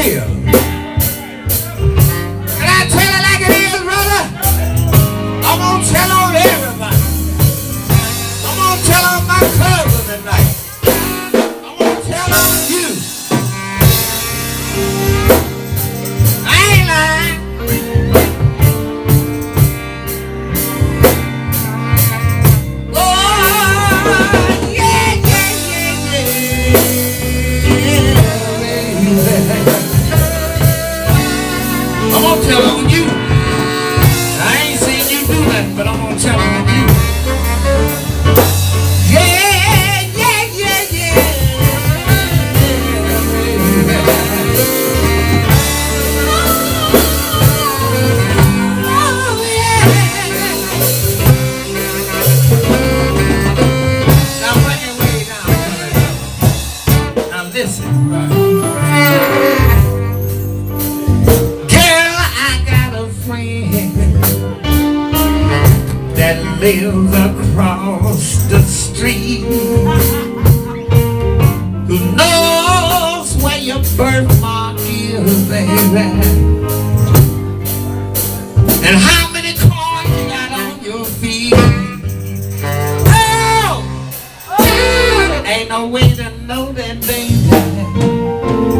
live. Tell on you. I ain't seen you do nothing, but I'm gonna tell on you. Yeah, yeah, yeah, yeah. Now bring it way down. Now listen. Girl, lives across the street who knows where your birthmark is, baby. And how many corns you got on your feet. Oh! Ain't no way to know that, baby.